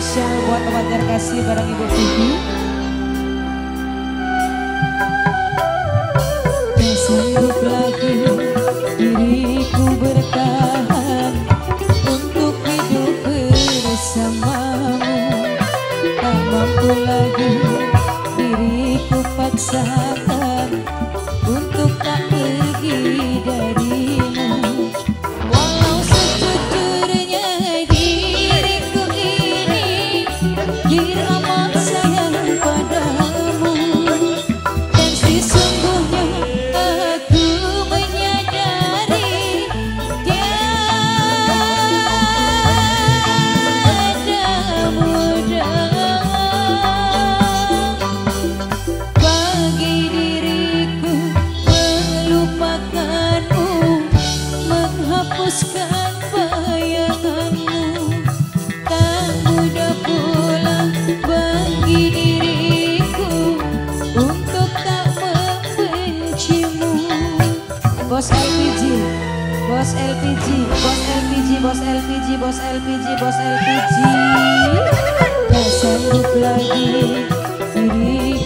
spesial buat obat kasih bareng Ibu Vivi. Sanggup lagi diriku bertahan untuk hidup bersamamu. Tak mampu lagi diriku paksakan bos LPG bos LPG bos LPG bos LPG bos LPG bos LPG sanggup lagi diriku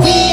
We